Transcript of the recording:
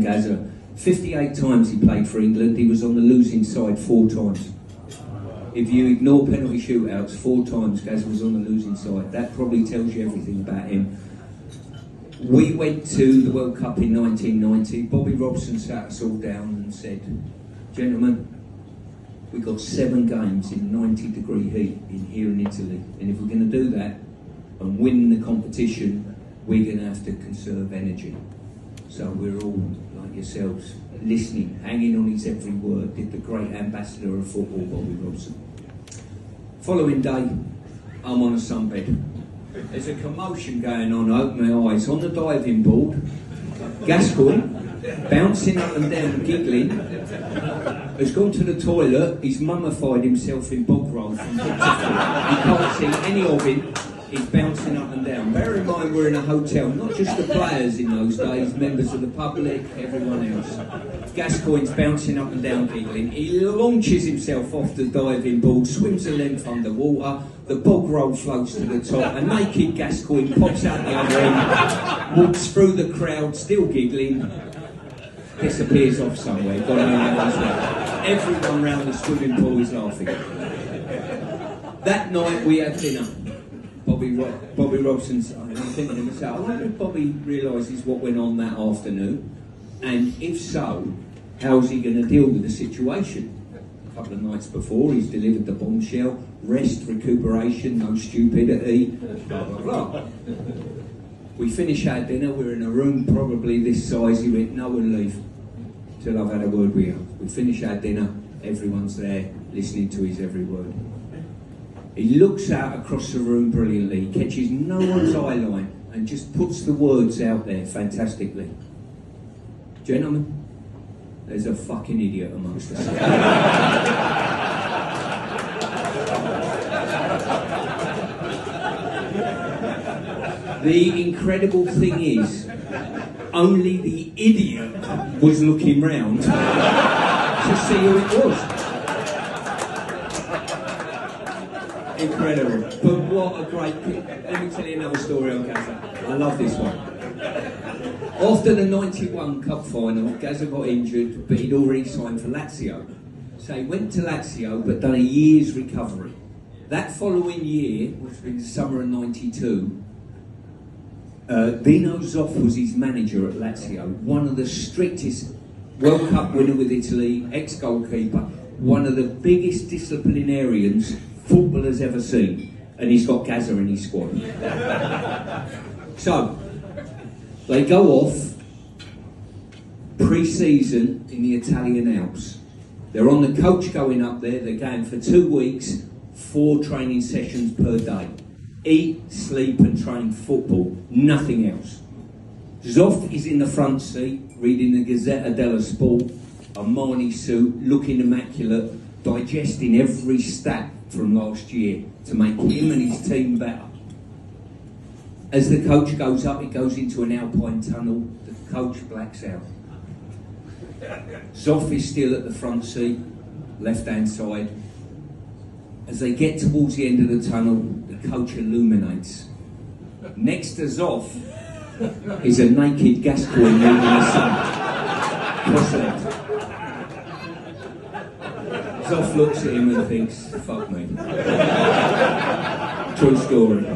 Gazza. Uh, 58 times he played for England, he was on the losing side four times. If you ignore penalty shootouts, four times Gaz was on the losing side. That probably tells you everything about him. We went to the World Cup in 1990. Bobby Robson sat us all down and said, Gentlemen, we got seven games in 90 degree heat in here in Italy. And if we're going to do that and win the competition, we're going to have to conserve energy. So we're all, like yourselves, listening, hanging on his every word, did the great ambassador of football, Bobby Robson. Following day, I'm on a sunbed. There's a commotion going on, I open my eyes, on the diving board, Gascoigne, bouncing up and down, giggling, has gone to the toilet, he's mummified himself in bog roll from. You can't see any of him, He's bouncing up and down. Bear in mind we're in a hotel, not just the players in those days, members of the public, everyone else. Gascoigne's bouncing up and down, giggling. He launches himself off the diving board, swims a length underwater, the bog roll floats to the top, and naked Gascoigne pops out the other end, walks through the crowd, still giggling, disappears off somewhere. Everyone round the swimming pool is laughing. That night we had dinner. Bobby Bobby Robson's. I'm thinking to myself, I wonder if Bobby realises what went on that afternoon, and if so, how's he going to deal with the situation? A couple of nights before, he's delivered the bombshell: rest, recuperation, no stupidity, blah blah blah. We finish our dinner. We're in a room probably this size. He went, "No one leave till I've had a word with you." We finish our dinner. Everyone's there, listening to his every word. He looks out across the room brilliantly, catches no one's eye line, and just puts the words out there fantastically. Gentlemen, there's a fucking idiot amongst us. the incredible thing is, only the idiot was looking round to see who it was. Incredible. But what a great. Let me tell you another story on. I love this one. After the 91 Cup final, Gazza got injured, but he'd already signed for Lazio. So he went to Lazio, but done a year's recovery. That following year, which was in the summer of 92, uh, Dino Zoff was his manager at Lazio, one of the strictest World Cup winner with Italy, ex-goalkeeper, one of the biggest disciplinarians football has ever seen, and he's got Gazza in his squad. so, they go off pre-season in the Italian Alps. They're on the coach going up there. They're going for two weeks, four training sessions per day. Eat, sleep, and train football. Nothing else. Zoff is in the front seat reading the Gazzetta dello Sport, a Marni suit, looking immaculate, digesting every stat from last year to make him and his team better. As the coach goes up, he goes into an alpine tunnel. The coach blacks out. Zoff is still at the front seat, left hand side. As they get towards the end of the tunnel, the coach illuminates. Next to Zoff is a naked Gascoigne leading the sun. Zoff looks at him and thinks, fuck me. True story.